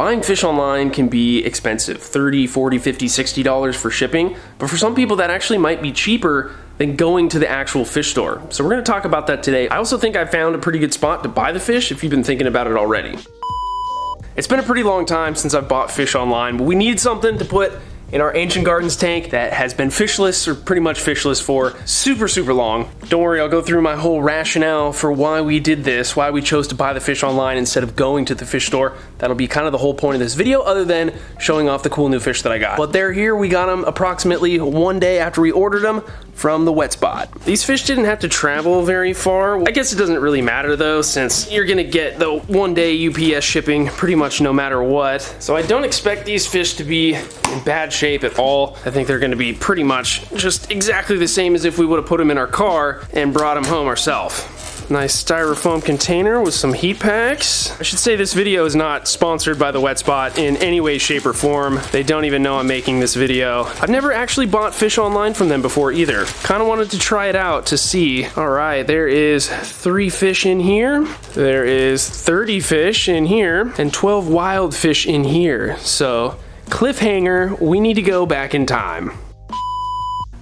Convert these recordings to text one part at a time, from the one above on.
Buying fish online can be expensive 30, 40, 50, 60 dollars for shipping, but for some people that actually might be cheaper than going to the actual fish store. So we're gonna talk about that today. I also think I found a pretty good spot to buy the fish if you've been thinking about it already. It's been a pretty long time since I've bought fish online, but we need something to put in our Ancient Gardens tank that has been fishless or pretty much fishless for super, super long. Don't worry, I'll go through my whole rationale for why we did this, why we chose to buy the fish online instead of going to the fish store. That'll be kind of the whole point of this video other than showing off the cool new fish that I got. But they're here, we got them approximately one day after we ordered them from the wet spot. These fish didn't have to travel very far. I guess it doesn't really matter though, since you're gonna get the one day UPS shipping pretty much no matter what. So I don't expect these fish to be in bad shape at all. I think they're gonna be pretty much just exactly the same as if we would have put them in our car and brought them home ourselves. Nice styrofoam container with some heat packs. I should say this video is not sponsored by the Wet Spot in any way, shape, or form. They don't even know I'm making this video. I've never actually bought fish online from them before either. Kind of wanted to try it out to see. All right, there is three fish in here. There is 30 fish in here and 12 wild fish in here. So cliffhanger, we need to go back in time.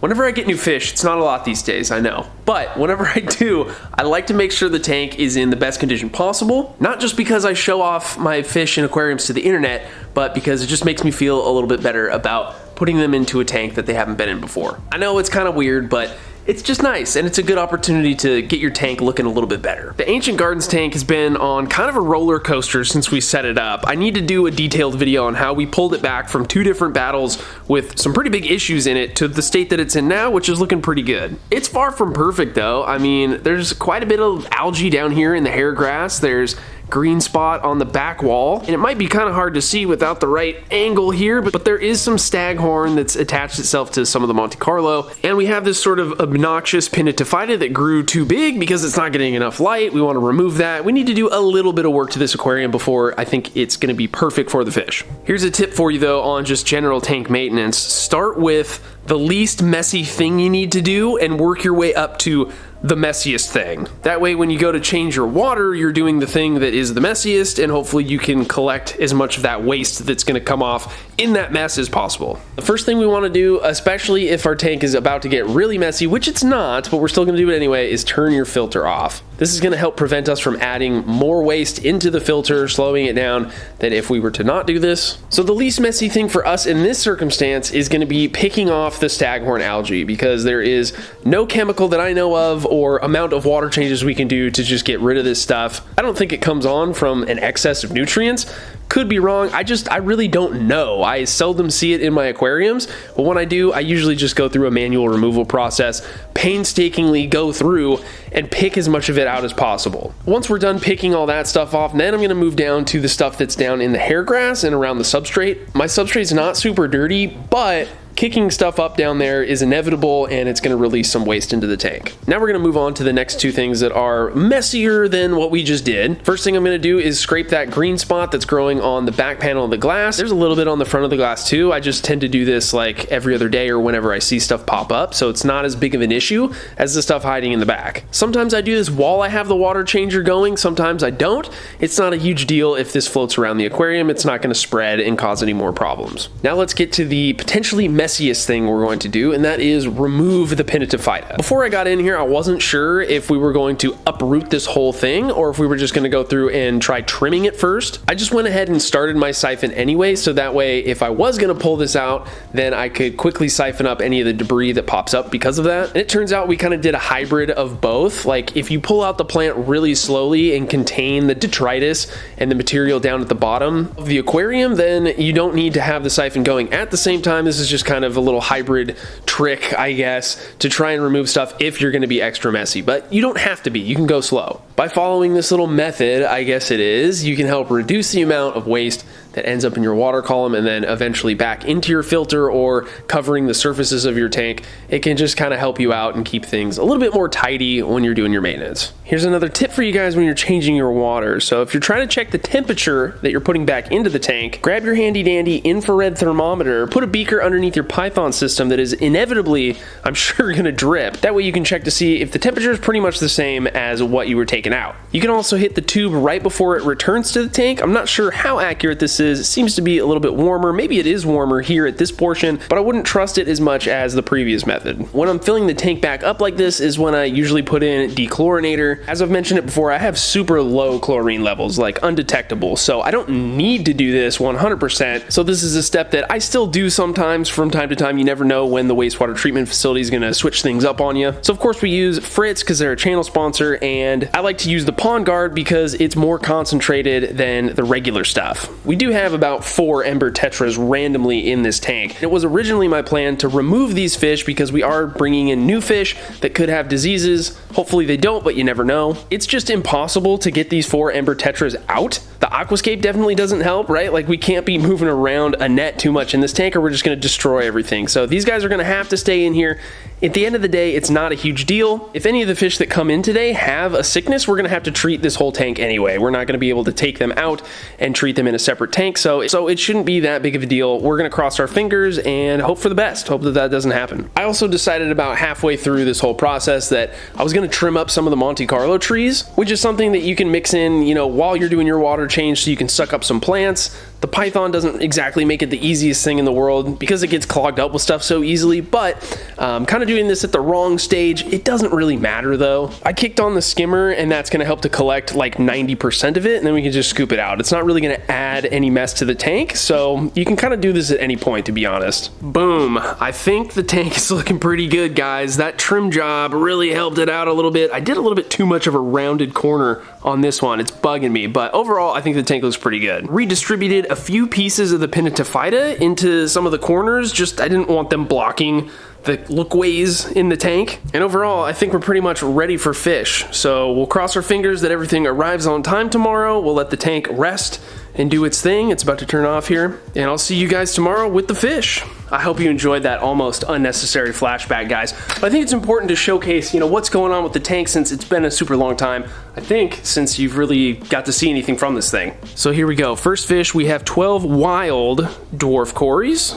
Whenever I get new fish, it's not a lot these days, I know. But whenever I do, I like to make sure the tank is in the best condition possible. Not just because I show off my fish in aquariums to the internet, but because it just makes me feel a little bit better about putting them into a tank that they haven't been in before. I know it's kind of weird, but it's just nice and it's a good opportunity to get your tank looking a little bit better. The Ancient Gardens tank has been on kind of a roller coaster since we set it up. I need to do a detailed video on how we pulled it back from two different battles with some pretty big issues in it to the state that it's in now, which is looking pretty good. It's far from perfect though. I mean, there's quite a bit of algae down here in the hair grass. There's green spot on the back wall. And it might be kind of hard to see without the right angle here, but, but there is some staghorn that's attached itself to some of the Monte Carlo. And we have this sort of obnoxious Pinnatifida that grew too big because it's not getting enough light. We want to remove that. We need to do a little bit of work to this aquarium before I think it's going to be perfect for the fish. Here's a tip for you though on just general tank maintenance. Start with the least messy thing you need to do and work your way up to the messiest thing. That way, when you go to change your water, you're doing the thing that is the messiest, and hopefully, you can collect as much of that waste that's gonna come off in that mess as possible. The first thing we wanna do, especially if our tank is about to get really messy, which it's not, but we're still gonna do it anyway, is turn your filter off. This is gonna help prevent us from adding more waste into the filter, slowing it down, than if we were to not do this. So, the least messy thing for us in this circumstance is gonna be picking off the staghorn algae because there is no chemical that I know of or amount of water changes we can do to just get rid of this stuff. I don't think it comes on from an excess of nutrients. Could be wrong. I just, I really don't know. I seldom see it in my aquariums, but when I do, I usually just go through a manual removal process, painstakingly go through and pick as much of it out as possible. Once we're done picking all that stuff off, then I'm gonna move down to the stuff that's down in the hair grass and around the substrate. My substrate's not super dirty, but kicking stuff up down there is inevitable and it's going to release some waste into the tank. Now we're going to move on to the next two things that are messier than what we just did. First thing I'm going to do is scrape that green spot that's growing on the back panel of the glass. There's a little bit on the front of the glass too. I just tend to do this like every other day or whenever I see stuff pop up, so it's not as big of an issue as the stuff hiding in the back. Sometimes I do this while I have the water changer going, sometimes I don't. It's not a huge deal if this floats around the aquarium. It's not going to spread and cause any more problems. Now let's get to the potentially messy messiest thing we're going to do, and that is remove the Pinnatifida. Before I got in here, I wasn't sure if we were going to uproot this whole thing or if we were just going to go through and try trimming it first. I just went ahead and started my siphon anyway, so that way if I was going to pull this out, then I could quickly siphon up any of the debris that pops up because of that. And it turns out we kind of did a hybrid of both. Like if you pull out the plant really slowly and contain the detritus and the material down at the bottom of the aquarium, then you don't need to have the siphon going at the same time. This is just kind a little hybrid trick, I guess, to try and remove stuff if you're going to be extra messy. But you don't have to be. You can go slow. By following this little method, I guess it is, you can help reduce the amount of waste that ends up in your water column and then eventually back into your filter or covering the surfaces of your tank. It can just kind of help you out and keep things a little bit more tidy when you're doing your maintenance. Here's another tip for you guys when you're changing your water. So if you're trying to check the temperature that you're putting back into the tank, grab your handy dandy infrared thermometer, put a beaker underneath your Python system that is inevitably I'm sure, gonna drip. That way you can check to see if the temperature is pretty much the same as what you were taking out. You can also hit the tube right before it returns to the tank. I'm not sure how accurate this is. It seems to be a little bit warmer. Maybe it is warmer here at this portion, but I wouldn't trust it as much as the previous method. When I'm filling the tank back up like this is when I usually put in dechlorinator. As I've mentioned it before, I have super low chlorine levels, like undetectable, so I don't need to do this 100%. So this is a step that I still do sometimes from time to time. You never know when the wastewater treatment facility is gonna switch things up on you. So of course we use Fritz because they're a channel sponsor, and I like to use the Pond Guard because it's more concentrated than the regular stuff. We do have about four Ember Tetras randomly in this tank. It was originally my plan to remove these fish because we are bringing in new fish that could have diseases. Hopefully they don't, but you never know. It's just impossible to get these four Ember Tetras out. The aquascape definitely doesn't help, right? Like we can't be moving around a net too much in this tank or we're just gonna destroy everything. So these guys are gonna have to stay in here at the end of the day, it's not a huge deal. If any of the fish that come in today have a sickness, we're gonna have to treat this whole tank anyway. We're not gonna be able to take them out and treat them in a separate tank, so, so it shouldn't be that big of a deal. We're gonna cross our fingers and hope for the best, hope that that doesn't happen. I also decided about halfway through this whole process that I was gonna trim up some of the Monte Carlo trees, which is something that you can mix in, you know, while you're doing your water change so you can suck up some plants. The Python doesn't exactly make it the easiest thing in the world because it gets clogged up with stuff so easily, but um, kind of doing this at the wrong stage, it doesn't really matter though. I kicked on the skimmer and that's gonna help to collect like 90% of it and then we can just scoop it out. It's not really gonna add any mess to the tank, so you can kind of do this at any point to be honest. Boom, I think the tank is looking pretty good guys. That trim job really helped it out a little bit. I did a little bit too much of a rounded corner on this one. It's bugging me, but overall I think the tank looks pretty good. Redistributed a few pieces of the Pinnatifida into some of the corners, just I didn't want them blocking the lookways in the tank. And overall, I think we're pretty much ready for fish. So we'll cross our fingers that everything arrives on time tomorrow. We'll let the tank rest and do its thing. It's about to turn off here. And I'll see you guys tomorrow with the fish. I hope you enjoyed that almost unnecessary flashback, guys. But I think it's important to showcase, you know, what's going on with the tank since it's been a super long time. I think since you've really got to see anything from this thing. So here we go. First fish, we have 12 wild dwarf cories.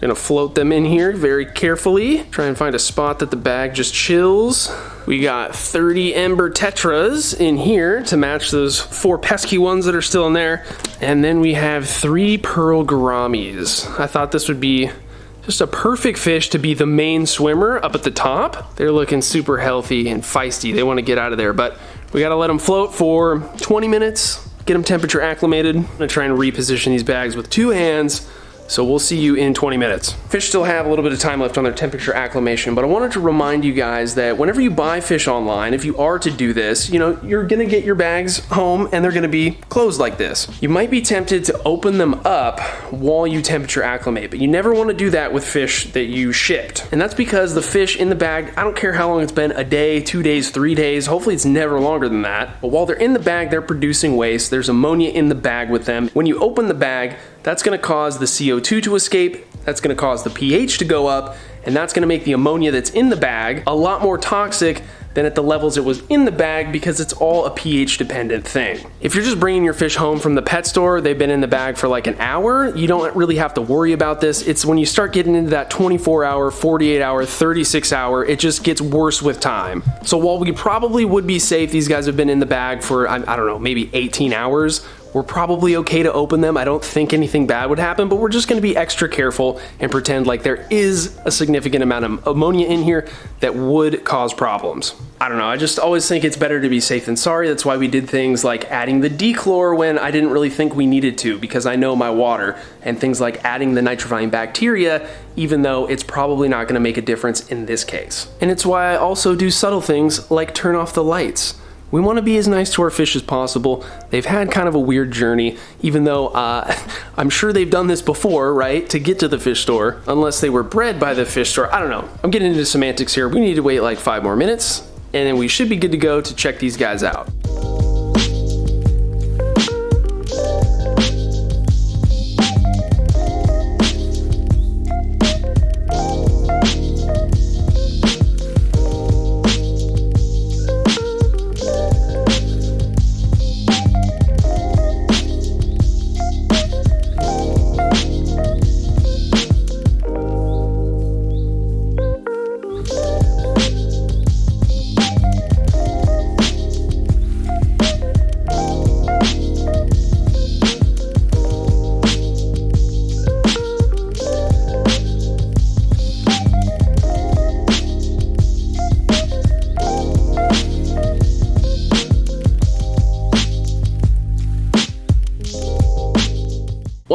Gonna float them in here very carefully. Try and find a spot that the bag just chills. We got 30 Ember Tetras in here to match those four pesky ones that are still in there. And then we have three Pearl Gouramis. I thought this would be just a perfect fish to be the main swimmer up at the top. They're looking super healthy and feisty. They wanna get out of there, but we gotta let them float for 20 minutes, get them temperature acclimated. I'm gonna try and reposition these bags with two hands so we'll see you in 20 minutes. Fish still have a little bit of time left on their temperature acclimation, but I wanted to remind you guys that whenever you buy fish online, if you are to do this, you know, you're gonna get your bags home and they're gonna be closed like this. You might be tempted to open them up while you temperature acclimate, but you never wanna do that with fish that you shipped. And that's because the fish in the bag, I don't care how long it's been, a day, two days, three days, hopefully it's never longer than that. But while they're in the bag, they're producing waste. There's ammonia in the bag with them. When you open the bag, that's gonna cause the CO2 to escape, that's gonna cause the pH to go up, and that's gonna make the ammonia that's in the bag a lot more toxic than at the levels it was in the bag because it's all a pH dependent thing. If you're just bringing your fish home from the pet store, they've been in the bag for like an hour, you don't really have to worry about this. It's when you start getting into that 24 hour, 48 hour, 36 hour, it just gets worse with time. So while we probably would be safe, these guys have been in the bag for, I, I don't know, maybe 18 hours, we're probably okay to open them. I don't think anything bad would happen, but we're just gonna be extra careful and pretend like there is a significant amount of ammonia in here that would cause problems. I don't know, I just always think it's better to be safe than sorry. That's why we did things like adding the dechlor when I didn't really think we needed to because I know my water, and things like adding the nitrifying bacteria, even though it's probably not gonna make a difference in this case. And it's why I also do subtle things like turn off the lights. We want to be as nice to our fish as possible. They've had kind of a weird journey, even though uh, I'm sure they've done this before, right, to get to the fish store, unless they were bred by the fish store. I don't know. I'm getting into semantics here. We need to wait like five more minutes, and then we should be good to go to check these guys out.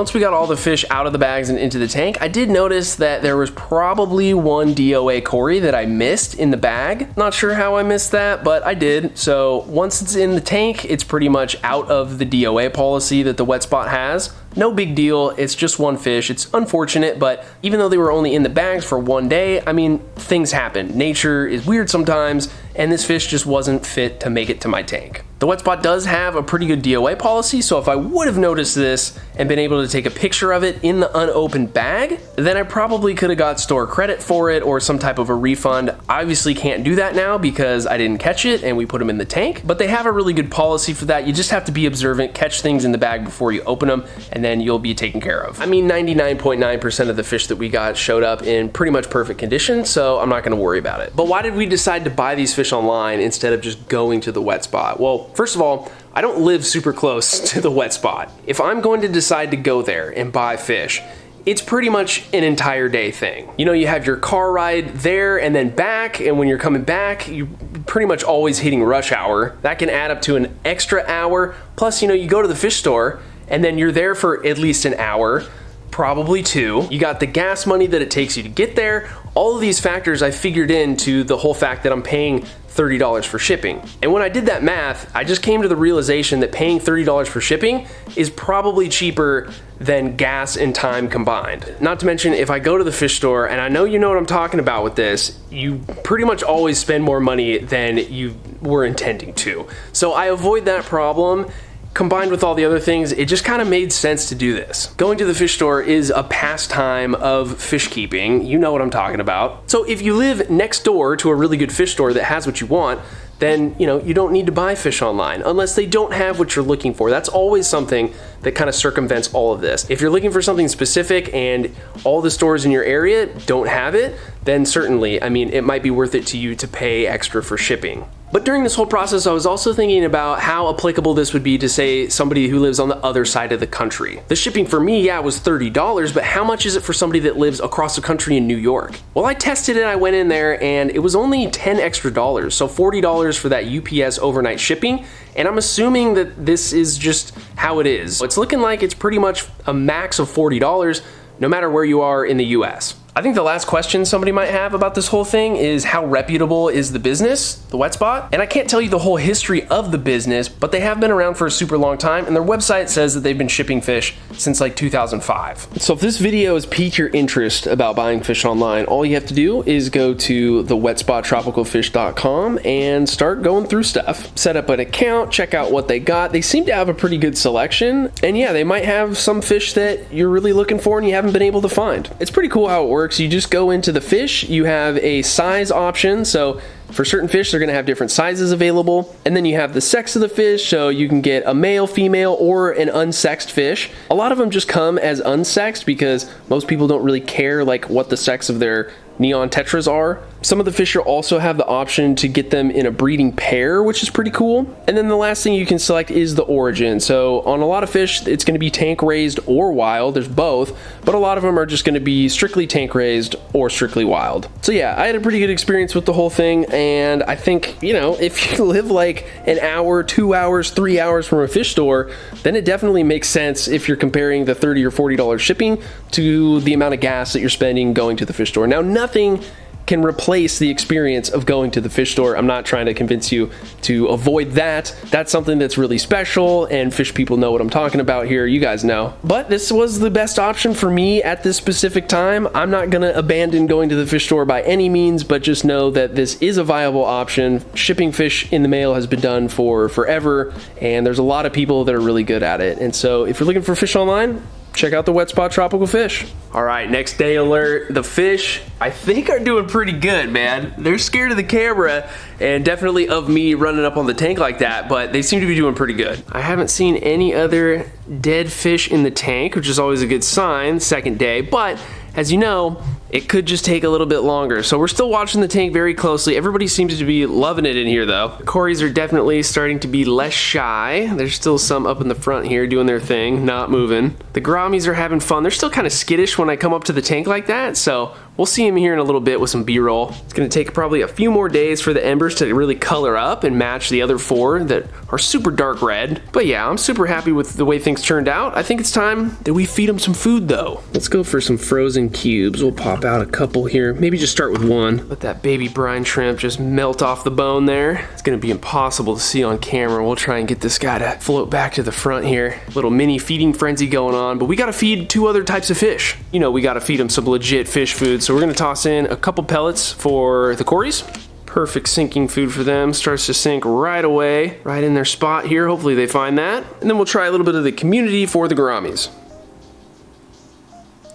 Once we got all the fish out of the bags and into the tank, I did notice that there was probably one DOA Cory that I missed in the bag. Not sure how I missed that, but I did. So once it's in the tank, it's pretty much out of the DOA policy that the wet spot has. No big deal, it's just one fish. It's unfortunate, but even though they were only in the bags for one day, I mean, things happen. Nature is weird sometimes, and this fish just wasn't fit to make it to my tank. The wet spot does have a pretty good DOA policy, so if I would have noticed this and been able to take a picture of it in the unopened bag, then I probably could have got store credit for it or some type of a refund. I obviously can't do that now because I didn't catch it and we put them in the tank, but they have a really good policy for that. You just have to be observant, catch things in the bag before you open them, and then you'll be taken care of. I mean, 99.9% of the fish that we got showed up in pretty much perfect condition, so I'm not gonna worry about it. But why did we decide to buy these fish online instead of just going to the wet spot? Well, first of all, I don't live super close to the wet spot. If I'm going to decide to go there and buy fish, it's pretty much an entire day thing. You know, you have your car ride there and then back, and when you're coming back, you pretty much always hitting rush hour. That can add up to an extra hour. Plus, you know, you go to the fish store and then you're there for at least an hour probably two. You got the gas money that it takes you to get there. All of these factors I figured into the whole fact that I'm paying $30 for shipping. And when I did that math, I just came to the realization that paying $30 for shipping is probably cheaper than gas and time combined. Not to mention, if I go to the fish store, and I know you know what I'm talking about with this, you pretty much always spend more money than you were intending to. So I avoid that problem combined with all the other things, it just kind of made sense to do this. Going to the fish store is a pastime of fish keeping. You know what I'm talking about. So if you live next door to a really good fish store that has what you want, then you know you don't need to buy fish online unless they don't have what you're looking for. That's always something that kind of circumvents all of this. If you're looking for something specific and all the stores in your area don't have it, then certainly, I mean, it might be worth it to you to pay extra for shipping. But during this whole process, I was also thinking about how applicable this would be to, say, somebody who lives on the other side of the country. The shipping for me, yeah, was $30, but how much is it for somebody that lives across the country in New York? Well, I tested it, I went in there, and it was only 10 extra dollars, so $40 for that UPS overnight shipping, and I'm assuming that this is just how it is. It's looking like it's pretty much a max of $40, no matter where you are in the US. I think the last question somebody might have about this whole thing is how reputable is the business, the wet spot? And I can't tell you the whole history of the business, but they have been around for a super long time and their website says that they've been shipping fish since like 2005. So if this video has piqued your interest about buying fish online, all you have to do is go to the thewetspot.tropicalfish.com and start going through stuff. Set up an account, check out what they got. They seem to have a pretty good selection. And yeah, they might have some fish that you're really looking for and you haven't been able to find. It's pretty cool how it works works. You just go into the fish, you have a size option. So for certain fish, they're to have different sizes available. And then you have the sex of the fish, so you can get a male, female, or an unsexed fish. A lot of them just come as unsexed because most people don't really care like what the sex of their neon tetras are. Some of the fish also have the option to get them in a breeding pair, which is pretty cool. And then the last thing you can select is the origin. So on a lot of fish, it's going to be tank raised or wild. There's both, but a lot of them are just going to be strictly tank raised or strictly wild. So yeah, I had a pretty good experience with the whole thing. And I think, you know, if you live like an hour, two hours, three hours from a fish store, then it definitely makes sense if you're comparing the 30 or $40 shipping to the amount of gas that you're spending going to the fish store. Now, nothing can replace the experience of going to the fish store. I'm not trying to convince you to avoid that. That's something that's really special, and fish people know what I'm talking about here. You guys know. But this was the best option for me at this specific time. I'm not going to abandon going to the fish store by any means, but just know that this is a viable option. Shipping fish in the mail has been done for forever, and there's a lot of people that are really good at it. And so if you're looking for fish online, check out the wet spot tropical fish. All right, next day alert. The fish, I think, are doing pretty good, man. They're scared of the camera and definitely of me running up on the tank like that, but they seem to be doing pretty good. I haven't seen any other dead fish in the tank, which is always a good sign, second day, but as you know, it could just take a little bit longer. So we're still watching the tank very closely. Everybody seems to be loving it in here though. The Corys are definitely starting to be less shy. There's still some up in the front here doing their thing, not moving. The Gouramis are having fun. They're still kind of skittish when I come up to the tank like that, so we'll see him here in a little bit with some B-roll. It's gonna take probably a few more days for the embers to really color up and match the other four that are super dark red. But yeah, I'm super happy with the way things turned out. I think it's time that we feed them some food though. Let's go for some frozen cubes. We'll pop out a couple here. Maybe just start with one. Let that baby brine shrimp just melt off the bone there. It's gonna be impossible to see on camera. We'll try and get this guy to float back to the front here. Little mini feeding frenzy going on, but we gotta feed two other types of fish. You know, we gotta feed them some legit fish food. So we're gonna toss in a couple pellets for the Corys perfect sinking food for them. Starts to sink right away, right in their spot here. Hopefully they find that. And then we'll try a little bit of the community for the gouramis.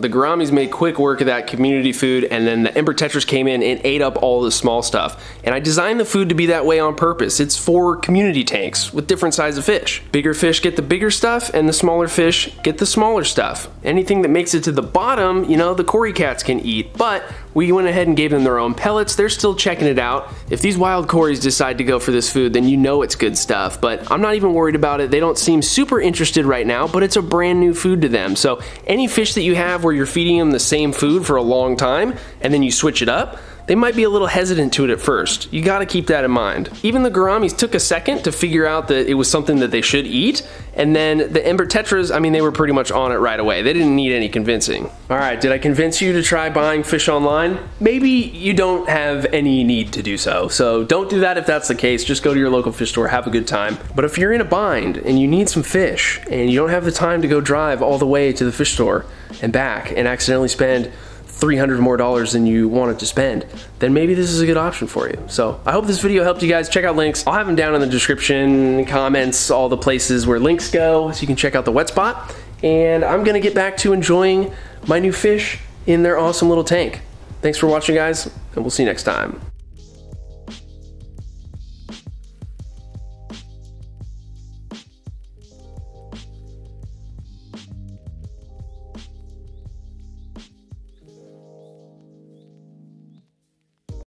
The Gouramis made quick work of that community food and then the Ember Tetras came in and ate up all the small stuff. And I designed the food to be that way on purpose. It's for community tanks with different sizes of fish. Bigger fish get the bigger stuff and the smaller fish get the smaller stuff. Anything that makes it to the bottom, you know, the Cory cats can eat. But we went ahead and gave them their own pellets. They're still checking it out. If these wild Corys decide to go for this food, then you know it's good stuff. But I'm not even worried about it. They don't seem super interested right now, but it's a brand new food to them. So any fish that you have where you're feeding them the same food for a long time and then you switch it up, they might be a little hesitant to it at first. You gotta keep that in mind. Even the gouramis took a second to figure out that it was something that they should eat, and then the Ember Tetras, I mean, they were pretty much on it right away. They didn't need any convincing. All right, did I convince you to try buying fish online? Maybe you don't have any need to do so, so don't do that if that's the case. Just go to your local fish store, have a good time. But if you're in a bind and you need some fish, and you don't have the time to go drive all the way to the fish store and back and accidentally spend 300 more dollars than you wanted to spend, then maybe this is a good option for you. So I hope this video helped you guys. Check out links. I'll have them down in the description, comments, all the places where links go so you can check out the wet spot. And I'm gonna get back to enjoying my new fish in their awesome little tank. Thanks for watching guys, and we'll see you next time.